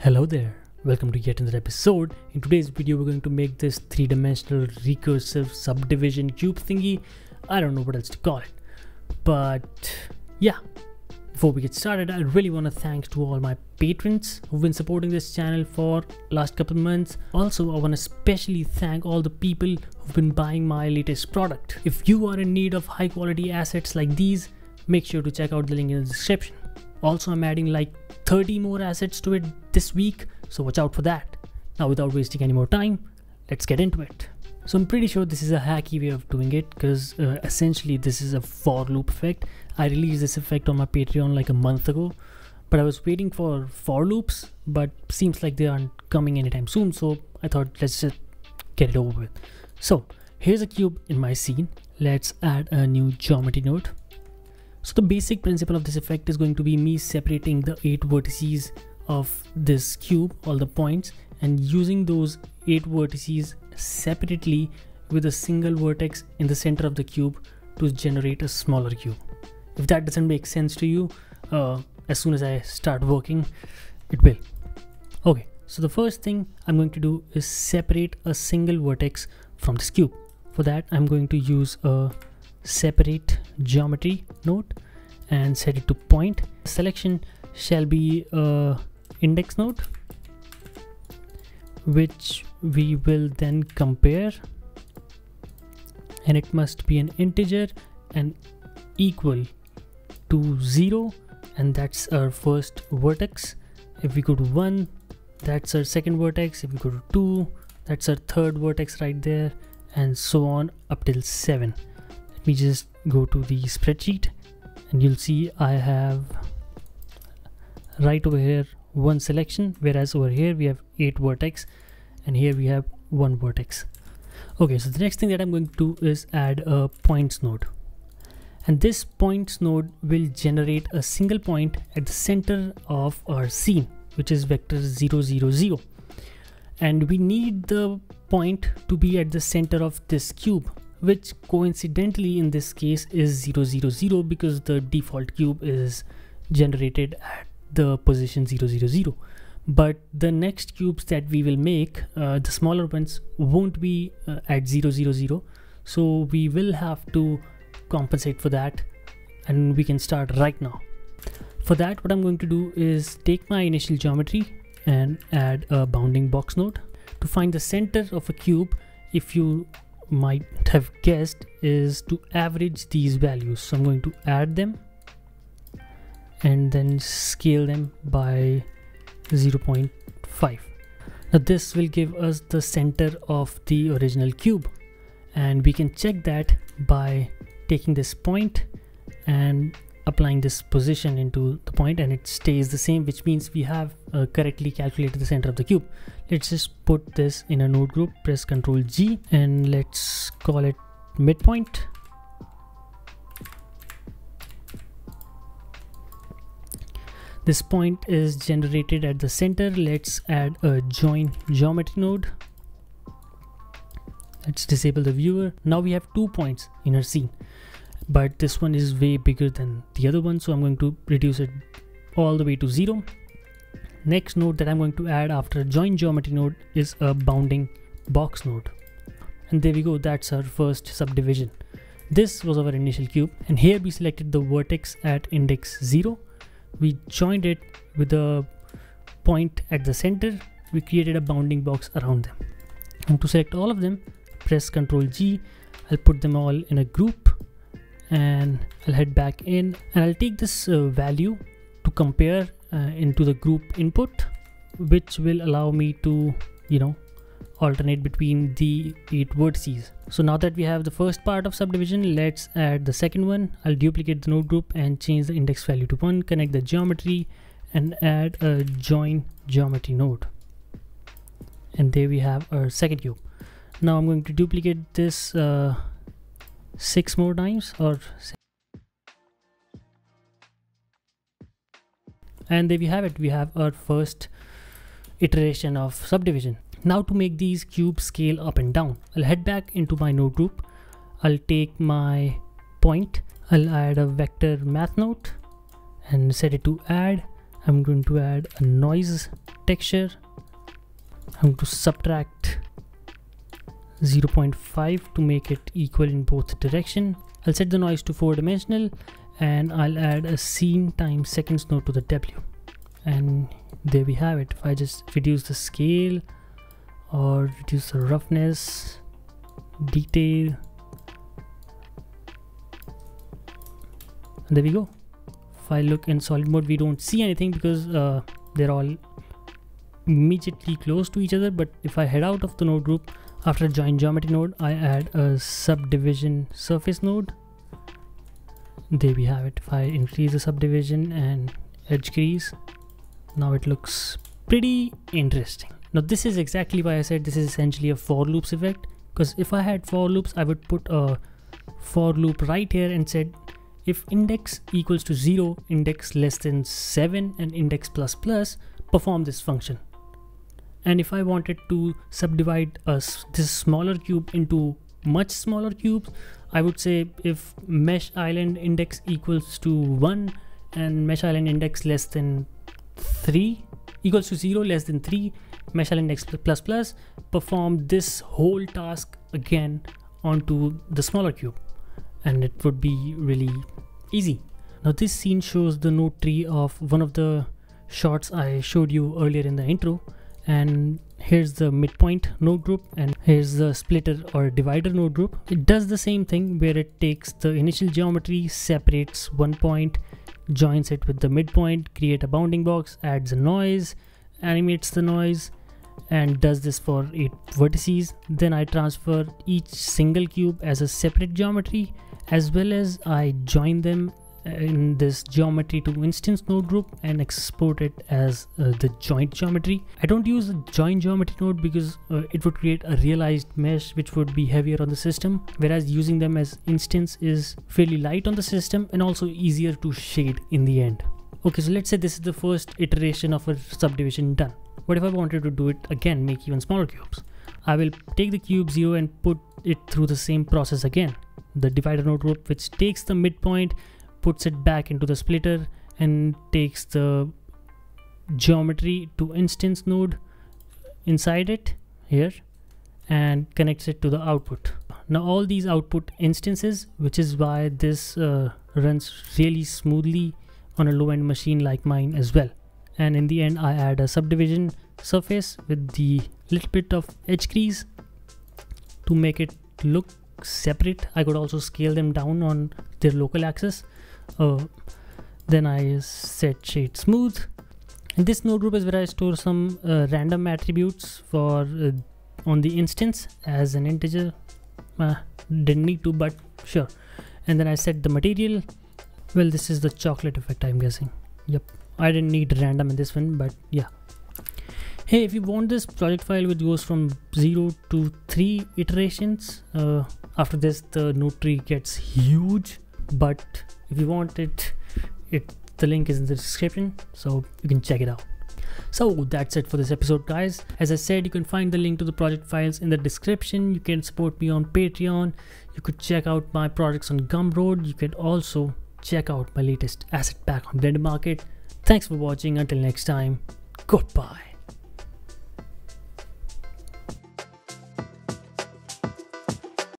Hello there, welcome to yet another episode. In today's video, we're going to make this three-dimensional recursive subdivision cube thingy. I don't know what else to call it, but yeah. Before we get started, I really want to thank to all my patrons who've been supporting this channel for last couple months. Also, I want to especially thank all the people who've been buying my latest product. If you are in need of high quality assets like these, make sure to check out the link in the description. Also, I'm adding like 30 more assets to it this week, so watch out for that. Now, without wasting any more time, let's get into it. So I'm pretty sure this is a hacky way of doing it because uh, essentially this is a for loop effect. I released this effect on my Patreon like a month ago, but I was waiting for for loops, but seems like they aren't coming anytime soon. So I thought let's just get it over with. So here's a cube in my scene. Let's add a new geometry node. So the basic principle of this effect is going to be me separating the eight vertices of this cube, all the points, and using those eight vertices separately with a single vertex in the center of the cube to generate a smaller cube. If that doesn't make sense to you, uh, as soon as I start working, it will. Okay, so the first thing I'm going to do is separate a single vertex from this cube. For that, I'm going to use a separate geometry node and set it to point. Selection shall be a index node which we will then compare. And it must be an integer and equal to 0 and that's our first vertex. If we go to 1 that's our second vertex. If we go to 2 that's our third vertex right there and so on up till 7 let me just go to the spreadsheet you'll see I have right over here one selection whereas over here we have eight vertex and here we have one vertex. Okay so the next thing that i'm going to do is add a points node. And this points node will generate a single point at the center of our scene which is vector 0 0 0 and we need the point to be at the center of this cube which coincidentally in this case is 0 0 0 because the default cube is generated at the position 0 0 0 but the next cubes that we will make uh, the smaller ones won't be uh, at 0 0 0 so we will have to compensate for that and we can start right now. For that what i'm going to do is take my initial geometry and add a bounding box node. To find the center of a cube if you might have guessed is to average these values. So i'm going to add them and then scale them by 0.5 now this will give us the center of the original cube. And we can check that by taking this point and applying this position into the point and it stays the same which means we have uh, correctly calculated the center of the cube. Let's just put this in a node group press ctrl g and let's call it midpoint. This point is generated at the center. Let's add a join geometry node. Let's disable the viewer. Now we have two points in our scene but this one is way bigger than the other one so i'm going to reduce it all the way to zero. Next node that i'm going to add after a join geometry node is a bounding box node. And there we go that's our first subdivision. This was our initial cube and here we selected the vertex at index 0 we joined it with a point at the center. We created a bounding box around them. And to select all of them press ctrl g. I'll put them all in a group and i'll head back in and i'll take this uh, value to compare uh, into the group input which will allow me to you know alternate between the eight vertices. So now that we have the first part of subdivision, let's add the second one. I'll duplicate the node group and change the index value to 1, connect the geometry and add a join geometry node. And there we have our second cube. Now I'm going to duplicate this uh, six more times or and there we have it we have our first iteration of subdivision now to make these cubes scale up and down, I'll head back into my node group. I'll take my point. I'll add a vector math node and set it to add. I'm going to add a noise texture I'm going to subtract 0.5 to make it equal in both direction. I'll set the noise to four dimensional and I'll add a scene times seconds node to the W. And there we have it. If I just reduce the scale or reduce the roughness detail and there we go. If I look in solid mode we don't see anything because uh, they're all immediately close to each other but if I head out of the node group after join geometry node I add a subdivision surface node. There we have it. If I increase the subdivision and edge crease now it looks pretty interesting. Now this is exactly why I said this is essentially a for loops effect because if I had for loops I would put a for loop right here and said if index equals to 0 index less than 7 and index plus plus perform this function and if I wanted to subdivide this smaller cube into much smaller cubes I would say if mesh island index equals to 1 and mesh island index less than 3 equals to 0 less than 3 mesh island index plus plus perform this whole task again onto the smaller cube. And it would be really easy. Now this scene shows the node tree of one of the shots I showed you earlier in the intro and here's the midpoint node group and here's the splitter or divider node group. It does the same thing where it takes the initial geometry separates one point joins it with the midpoint create a bounding box adds a noise animates the noise and does this for eight vertices. Then i transfer each single cube as a separate geometry as well as i join them in this geometry to instance node group and export it as uh, the joint geometry. I don't use the join geometry node because uh, it would create a realized mesh which would be heavier on the system whereas using them as instance is fairly light on the system and also easier to shade in the end. Okay, so let's say this is the first iteration of a subdivision done. What if I wanted to do it again, make even smaller cubes? I will take the cube 0 and put it through the same process again. The divider node group which takes the midpoint puts it back into the splitter and takes the geometry to instance node inside it here and connects it to the output. Now all these output instances which is why this uh, runs really smoothly on a low-end machine like mine as well. And in the end I add a subdivision surface with the little bit of edge crease to make it look separate. I could also scale them down on their local axis uh, then I set shade smooth. And this node group is where I store some uh, random attributes for uh, on the instance as an integer. Uh, didn't need to but sure. And then I set the material. Well this is the chocolate effect I'm guessing. Yep. I didn't need random in this one but yeah. Hey if you want this project file which goes from 0 to 3 iterations uh, after this the node tree gets huge but if you want it it the link is in the description so you can check it out. So that's it for this episode guys. As i said you can find the link to the project files in the description. You can support me on patreon. You could check out my projects on gumroad. You could also check out my latest asset pack on blender market. Thanks for watching. Until next time goodbye